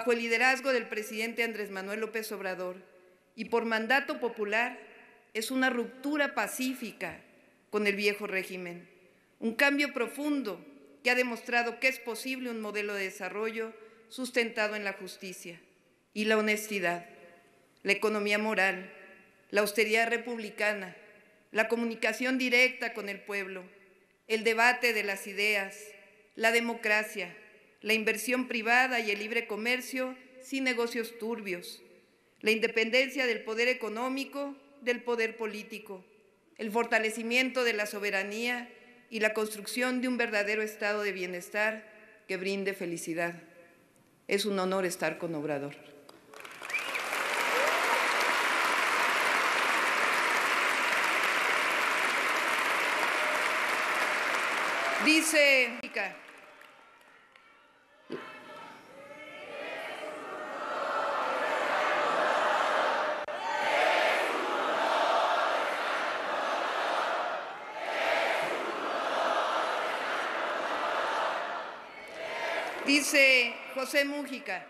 Bajo el liderazgo del presidente Andrés Manuel López Obrador y por mandato popular, es una ruptura pacífica con el viejo régimen, un cambio profundo que ha demostrado que es posible un modelo de desarrollo sustentado en la justicia y la honestidad, la economía moral, la austeridad republicana, la comunicación directa con el pueblo, el debate de las ideas, la democracia, la inversión privada y el libre comercio sin negocios turbios, la independencia del poder económico del poder político, el fortalecimiento de la soberanía y la construcción de un verdadero estado de bienestar que brinde felicidad. Es un honor estar con Obrador. Dice Dice José Mújica.